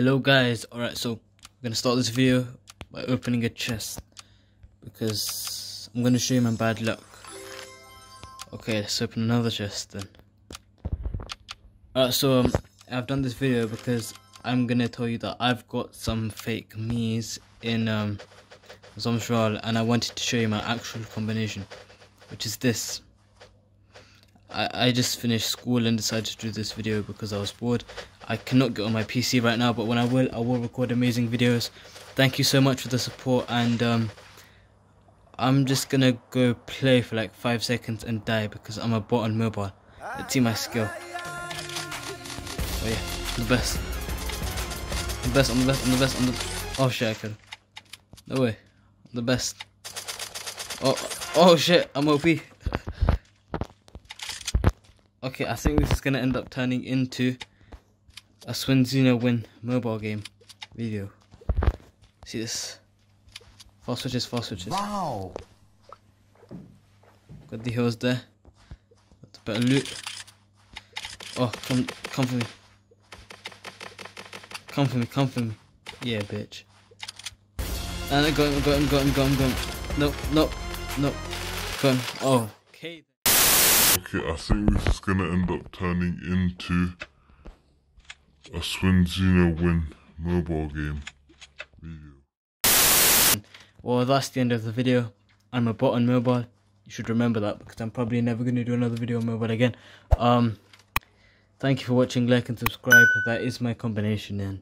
Hello guys, alright so I'm gonna start this video by opening a chest because I'm gonna show you my bad luck. Okay, let's open another chest then. Alright so um, I've done this video because I'm gonna tell you that I've got some fake me's in um, ZombsRoyale and I wanted to show you my actual combination which is this. I, I just finished school and decided to do this video because I was bored. I cannot get on my PC right now, but when I will, I will record amazing videos. Thank you so much for the support, and um, I'm just gonna go play for like 5 seconds and die because I'm a bot on mobile. Let's see my skill. Oh yeah, the best. The best, I'm the best, I'm the best, I'm the... Oh shit, I could. No way. I'm the best. Oh, oh shit, I'm OP. Okay, I think this is gonna end up turning into a Swinzino win mobile game video. See this? Four switches, four switches. Wow. Got the hills there. Got a bit of loot. Oh, come, come for me. Come for me, come for me. Yeah, bitch. And I got him, got him, got him, got him, got him. No, no, no. Got him. Oh, okay. Okay, I think this is gonna end up turning into a Swinzino win mobile game video. Well, that's the end of the video. I'm a bot on mobile. You should remember that because I'm probably never going to do another video on mobile again. Um, thank you for watching. Like and subscribe. That is my combination, and